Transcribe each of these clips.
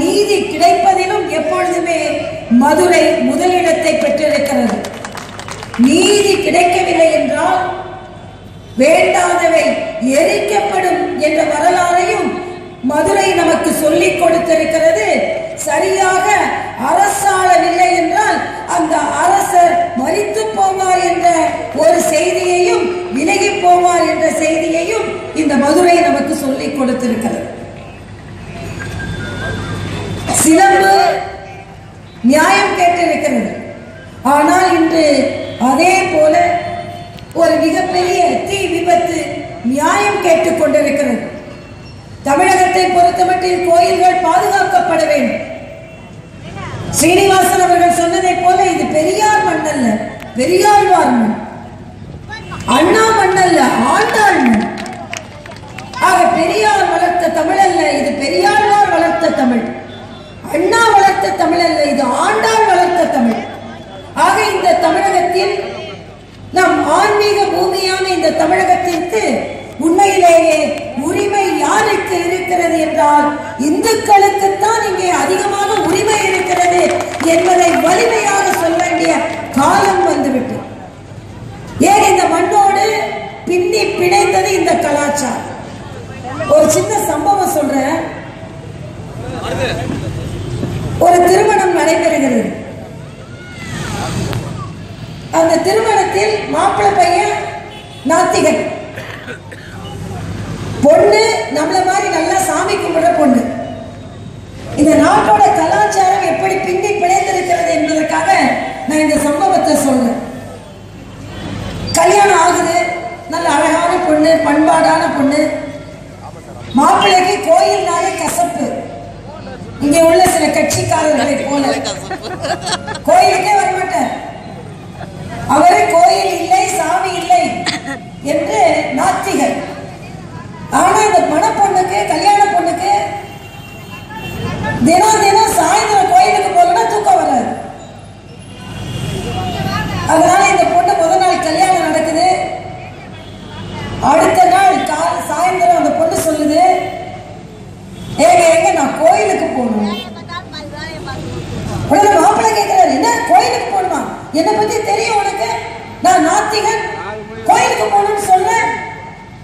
நீதி கிடைப்பதிலும் எப்பொழுதுமே மதுரை முதலிடத்தை பெற்றிருக்கிறது. நீதி கிடைக்கவில்லை என்றால் வேண்டாதவை எரிக்கப்படும் என்ற வரலாறையும் மதுரை நமக்கு சொல்லிக் கொடுத்திருக்கிறது. சரியாக அரசாளவில்லை என்றால் அந்த அரசர் மரித்து போவார் என்ற ஒரு செய்தியையும் விலகி போவார் என்ற செய்தியையும் இந்த மதுரை நமக்கு சொல்லிக் கொடுத்திருக்கிறது சிலம்பு நியாயம் கேட்டிருக்கிறது ஆனால் இன்று அதே போல ஒரு மிகப்பெரிய தீ விபத்து நியாயம் கேட்டுக் கொண்டிருக்கிறது. தமிழகத்தை பொறுத்தமட்டில் கோயில்கள் பாதுகாக்கப்பட வேண்டும். ஸ்ரீனிவாசன் அவர்கள் சொன்னதை போல இது பெரியார் மண் அல்ல பெரியாழ்வார் மண் அண்ணா மண் அல்ல ஆண்டாள் மண். ஆக பெரியார் வளர்த்த தமிழ் அல்ல இது பெரியாழ்வார் வளர்த்த தமிழ். அண்ணா வளர்த்த தமிழ் அல்ல இது ஆண்டாள் வளர்த்த தமிழ். ஆக இந்த தமிழகத்தில் நம் ஆன்மீக பூமியான இந்த தமிழகத்திற்கு உண்மையிலேயே உரிமை யாருக்கு இருக்கிறது என்றால் இந்துக்களுக்குத்தான் இங்கே அதிகமாக உரிமை இருக்கிறது என்பதை வலிமையாக சொல்ல வேண்டிய காலம் வந்துவிட்டது ஏன் இந்த மண்ணோடு பின்னி பிணைந்தது இந்த கலாச்சாரம் ஒரு சின்ன சம்பவம் சொல்றேன் ஒரு திருமணம் நடைபெறுகிறது அந்த திருமணத்தில் மாப்பிள்ளை பையன் நாத்திகன். பொண்ணு நம்மள மாதிரி நல்லா சாமி கும்பிட பொண்ணு. இந்த நாட்டோட கலாச்சாரம் எப்படி பின்னி பிழைந்திருக்கிறது என்பதற்காக நான் இந்த சம்பவத்தை சொல்றேன் கல்யாணம் ஆகுது. நல்ல அழகான பொண்ணு பண்பாடான பொண்ணு. மாப்பிள்ளைக்கு கோயில்னாலே கசப்பு. இங்க உள்ள சில கட்சிக்காரர்களை போல. கோயிலுக்கே வரமாட்டார் அவரே கோயில் இல்லை சாமி இல்லை என்று நாத்திகள் ஆனா இந்த பண பொண்ணுக்கு கல்யாண பொண்ணுக்கு தினம் தினம் சாயந்தரம் கோயிலுக்கு போகணும்னா தூக்கம் வராது. அதனால இந்த பொண்ணு முத நாள் கல்யாணம் நடக்குது. அடுத்த நாள் கால சாயந்தரம் அந்த பொண்ணு சொல்லுது ஏங்க ஏங்க நான் கோயிலுக்கு போகணும். உடனே மாப்பிள்ளை கேட்கிறாரு என்ன கோயிலுக்கு போகணுமா? என்னை பத்தி தெரியும் உனக்கு? நான் நாத்திகன். கோயிலுக்கு போகணும்னு சொல்றேன்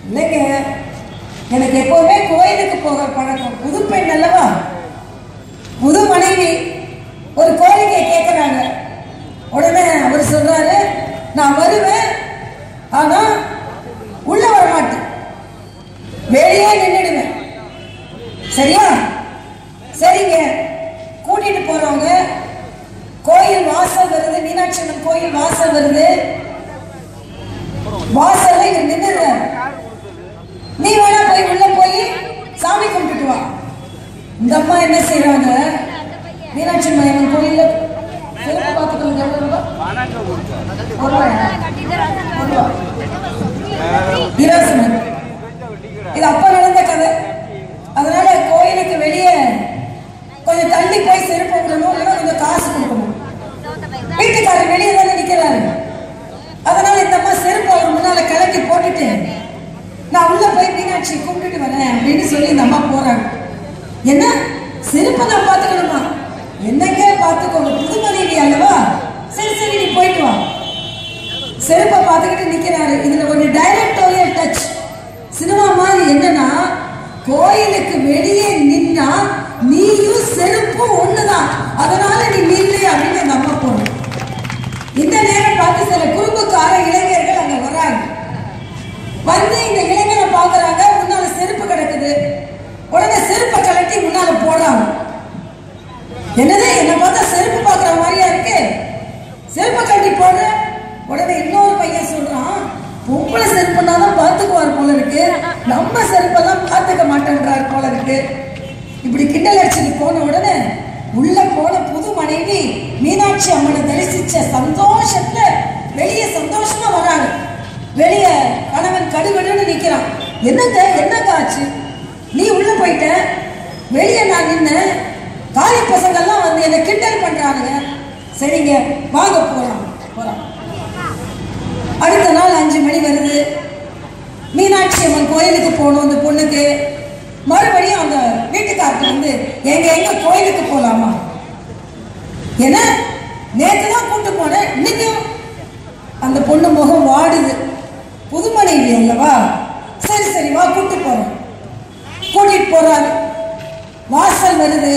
இல்லைங்க. எனக்கு எப்பவுமே கோயிலுக்கு போக பழக்கம். புது பெண் அல்லவா? புது மனைவி. ஒரு கோரிக்கையை கேட்கிறாங்க. உடனே அவர் சொல்றாரு நான் வருவேன். ஆனா உள்ள வர மாட்டேன் வெளியே நின்றுடுவேன் சரியா? சரிங்க. கூட்டிட்டு போறவங்க கோயில் வாசல் வருது மீனாட்சி அம்மன் கோயில் வாசல் வருது. வாசல்ல இங்க நின்னுறாரு நீ வேணா போய் உள்ள போய் சாமி கும்பிட்டுட்டு வா. இந்த அம்மா என்ன செய்றாங்க? மீனாட்சி அம்மன் கோயில்ல செருப்பு பார்த்துக்கோங்க எவ்வளவு இது அப்ப நடந்த கதை அதனால கோயிலுக்கு வெளியே கொஞ்சம் தள்ளி போய் செருப்பு விடணும் இல்லைன்னா கொஞ்சம் காசு கொடுக்கணும் வீட்டுக்காரர் வெளியே தானே நிக்கிறாரு அதனால இந்த அம்மா செருப்பு அவர் முன்னால கலட்டி போட்டுட்டு நான் உள்ள போய் மீனாட்சி கும்பிட்டுட்டு வரேன் அப்படின்னு சொல்லி இந்த அம்மா போறாங்க என்ன செருப்பை நான் பார்த்துக்கணுமா என்னங்க பார்த்துக்கோங்க புது மனைவி அல்லவா சரி சரி நீ போயிட்டு வா செருப்பை பார்த்துக்கிட்டு இதுல ஒரு டைரக்டோரியல் டச் சினிமா மாதிரி என்னன்னா கோயிலுக்கு வெளியே நின்னா நீயும் செருப்பும் ஒண்ணுதான். அதனால நீ நில்லு அப்படின்னு அந்த அம்மா போன இந்த நேரம் பார்த்து சில குறும்புக்கார இளைஞர்கள் அங்க வராங்க வந்து இந்த இளைஞரை பாக்குறாங்க முன்னால செருப்பு கிடக்குது உடனே செருப்பை கழட்டி முன்னால போடுறாங்க என்னது என்ன பார்த்தா செருப்பு பார்க்குற மாதிரியா இருக்கு செருப்பை கழட்டி போடுற உடனே இன்னொரு பையன் சொல்றான் பொம்பளை செருப்புனா தான் பார்த்துக்குவார் போல இருக்கு நம்ம செருப்பெல்லாம் பார்த்துக்க மாட்டேன்றார் போல இருக்கு இப்படி கிண்டல் அடிச்சுட்டு போன உடனே உள்ள போன புது மனைவி மீனாட்சி அம்மனை தரிசிச்ச சந்தோஷத்துல வெளியே சந்தோஷமா வராங்க. வெளியே கணவன் கடுகடுன்னு நிக்கிறான். என்னங்க என்னங்க ஆச்சு? நீ உள்ள போயிட்ட? வெளியே நான் நின்னேன். காலி பசங்கெல்லாம் வந்து என்னை கிண்டல் பண்றானுங்க. சரிங்க வாங்க போலாம் போலாம். அடுத்த நாள் அஞ்சு மணி வருது. மீனாட்சி அம்மன் கோயிலுக்கு போகணும் அந்த பொண்ணுக்கு. மறுபடியும் அந்த வீட்டுக்கார்ட்ட வந்து எங்க எங்க கோயிலுக்கு போலாமா? என்ன? நேற்று தான் கூட்டு போனேன். இன்னைக்கும் அந்த பொண்ணு முகம் வாடுது. புது மனைவி அல்லவா? சரி சரி வா கூட்டு போறோம் கூட்டிட்டு போறாரு. வாசல் வருது.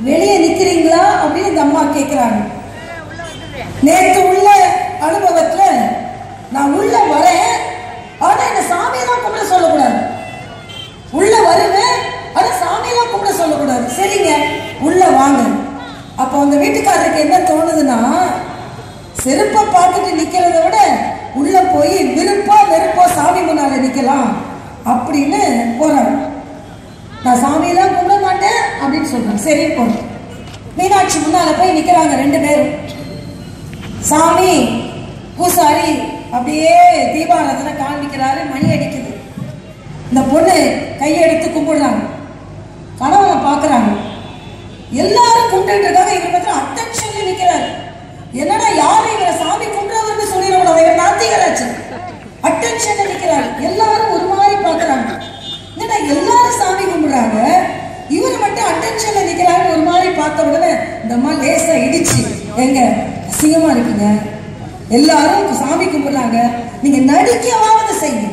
வெளியே நிக்கிறீங்களா? அப்படின்னு இந்த அம்மா கேட்கிறாங்க நேற்று உள்ள அனுபவத்துல நான் உள்ள வரேன் ஆனா இந்த சாமியெல்லாம் கும்பிட சொல்லக்கூடாது உள்ள வருவேன் ஆனா சாமியெல்லாம் கும்பிட சொல்லக்கூடாது சரிங்க உள்ள வாங்க அப்போ அந்த வீட்டுக்காரருக்கு என்ன தோணுதுன்னா செருப்பை பார்த்துட்டு நிக்கிறத விட உள்ள போய் விருப்பா வெறுப்பா சாமி முன்னால நிக்கலாம் அப்படின்னு போறாங்க நான் சாமியெல்லாம் கும்பிட மாட்டேன் அப்படின்னு சொல்றேன். சரி போ மீனாட்சி முன்னால போய் நிக்கிறாங்க ரெண்டு பேரும். சாமி பூசாரி அப்படியே தீபாராதனை காண்பிக்கிறாரு மணி அடிக்குது. இந்த பொண்ணு கையெடுத்து கும்பிடுறாங்க. கணவனை பார்க்குறாங்க. எல்லாரும் கும்பிட்டு இருக்காங்க இவர் பார்த்தா அட்டென்ஷன்ல நிக்கிறாரு. என்னடா யாரும் இவரை சாமி கும்பிடுறவர்னு சொல்லிடக்கூடாது இவர் நாத்திகராச்சு. அட்டென்ஷன்ல நிக்கிறாரு. எல்லாரும் ஒரு மாதிரி பார்க்குறாங்க. எல்லாரும் சாமி கும்பிடுறாங்க. இவர் மட்டும் அட்டென்ஷன்ல நிக்கிறாரு ஒரு மாதிரி பார்த்த உடனே இந்த அம்மா லேசா இடிச்சு எங்க அசிங்கமா இருக்குங்க. எல்லாரும் சாமி கும்பிடுறாங்க. நீங்க நடிக்கவாவது செய்யுங்க.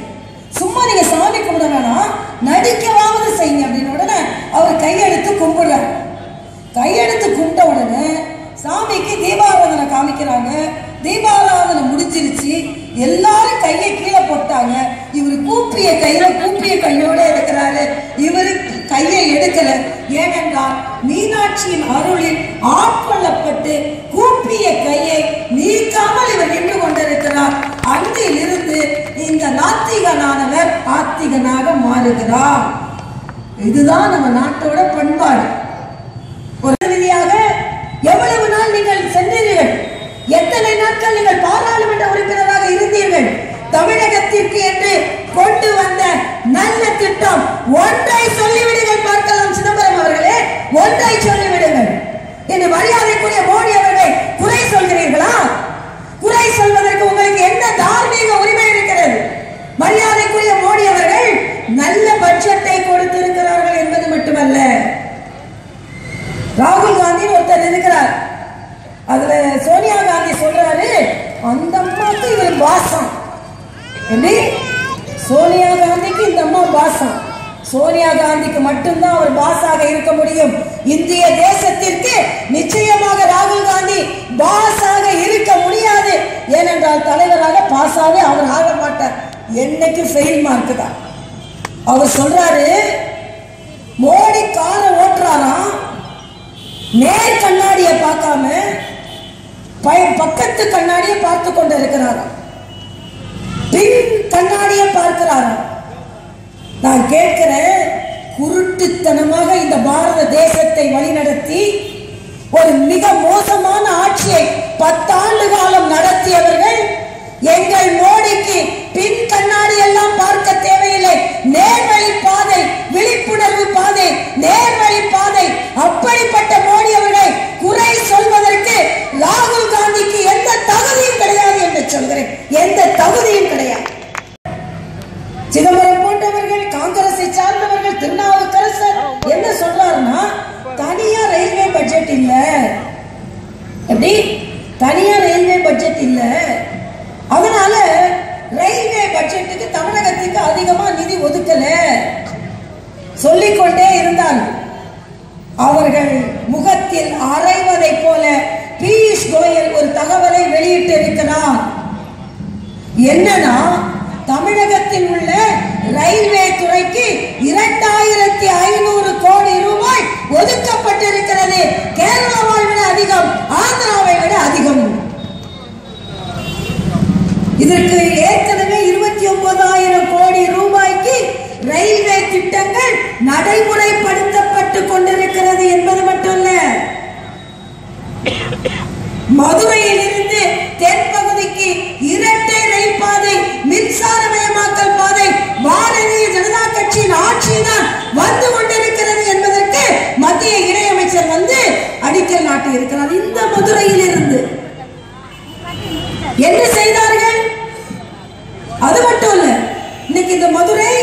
சும்மா நீங்க சாமி கும்பிட வேணாம். நடிக்கவாவது செய்யுங்க அப்படின்னு உடனே அவர் கையெடுத்து கும்பிடுறாரு. கையெடுத்து கும்பிட்ட உடனே சாமிக்கு தீபாராதனை காமிக்கிறாங்க. தீபாராதனை முடிஞ்சிருச்சு. எல்லாரும் கையை கீழே போட்டாங்க. இவர் கூப்பிய கையில கூப்பிய கையோட இவரு கையை எடுக்கல. ஏனென்றால் மீனாட்சியின் அருளில் ஆட்கொள்ளப்பட்டு கூப்பிய கையை நீக்காமல் இவர் நின்று கொண்டிருக்கிறார். அன்றிலிருந்து இந்த நாத்திகனானவர் ஆத்திகனாக மாறுகிறார். இதுதான் நம்ம நாட்டோட பண்பாடு. ஒரு ரீதியாக எவ்வளவு நாள் நீங்கள் சென்றீர்கள்? எத்தனை நாட்கள் நீங்கள் பாராளுமன்ற உறுப்பினராக இருந்தீர்கள்? தமிழகத்திற்கு என்று கொண்டு வந்த நல்ல திட்டம். ஒன்றை சொல்லிவிடுங்கள் பார்க்கலாம் சிதம்பரம் அவர்களே. ஒன்றை சொல்லிவிடுங்கள். என்று மரியாதைக்குரிய மோடி அவர்களை குறை சொல்கிறீர்களா? குறை சொல்வதற்கு உங்களுக்கு என்ன தார்மீக உரிமை இருக்கிறது? மரியாதைக்குரிய மோடி அவர்கள் நல்ல பட்ஜெட்டை கொடுத்திருக்கிறார்கள் என்பது மட்டுமல்ல. ராகுல் காந்தி ஒருத்தர் இருக்கிறார். அதுல சோனியா காந்தி சொல்றாரு அந்த அம்மாவுக்கு இவர் வாசம். எப்படி? சோனியா காந்திக்கு இந்த அம்மா பாசம். சோனியா காந்திக்கு மட்டும்தான் அவர் பாஸாக இருக்க முடியும். இந்திய தேசத்திற்கு நிச்சயமாக ராகுல் காந்தி பாஸாக இருக்க முடியாது. ஏனென்றால் தலைவராக பாஸாவே அவர் ஆக மாட்டார். என்னைக்கு ஃபெயில் மார்க் தான். அவர் சொல்றாரு மோடி காரை ஓட்டுறாராம். நேர் கண்ணாடியை பார்க்காம பக்கத்து கண்ணாடியை பார்த்து கொண்டு இருக்கிறாராம். பின் கண்ணாடியை பார்க்கிறாராம் நான் கேட்கிறேன் குருட்டுத்தனமாக இந்த பாரத தேசத்தை வழிநடத்தி ஒரு மிக மோசமான ஆட்சியை பத்தாண்டு காலம் நடத்தியவர்கள் எங்கள் மோடிக்கு பின் கண்ணாடி எல்லாம் பார்க்க தேவையில்லை. நேர்வழி பாதை விழிப்புணர்வு பாதை நேர்வழி பாதை. அப்படிப்பட்ட மோடி அவர்களை குறை சொல்வதற்கு ராகுல் காந்திக்கு எந்த தகுதியும் கிடையாது என்று சொல்கிறேன். எந்த தகுதியும் கிடையாது சிதம்பரம் போன்றவர்கள் காங்கிரஸை சார்ந்தவர்கள் திருநாவுக்கரசர் என்ன சொல்றாருன்னா தனியா ரயில்வே பட்ஜெட் இல்ல எப்படி தனியா ரயில்வே பட்ஜெட் இல்ல அதனால ரயில்வே பட்ஜெட்டுக்கு தமிழகத்துக்கு அதிகமா நிதி ஒதுக்கல. சொல்லிக்கொண்டே இருந்தான். அவர்கள் முகத்தில் அரைவதை போல பியூஷ் கோயல் ஒரு தகவலை வெளியிட்டு இருக்கிறார் என்னன்னா தமிழகத்தில் உள்ள ரயில்வே துறைக்கு இரண்டாம் நடைமுறைப்படுத்தப்பட்டு கொண்டிருக்கிறது என்பது மட்டுமல்ல. மதுரையில் இருந்து தென்பகுதிக்கு இரட்டை ரயில் பாதை மின்சாரமயமாக்கல் பாதை பாரதிய ஜனதா கட்சியின் ஆட்சிதான் வந்து கொண்டிருக்கிறது என்பதற்கு மத்திய இணையமைச்சர் வந்து அடிக்கல் நாட்டி இருக்கிறார் இந்த மதுரையில் இருந்து என்ன செய்தார்கள்? அது மட்டும் இல்ல இன்னைக்கு இந்த மதுரை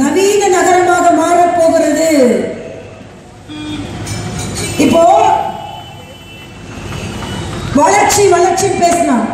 நவீன நகரமாக இப்போ வளர்ச்சி வளர்ச்சி பேசினார்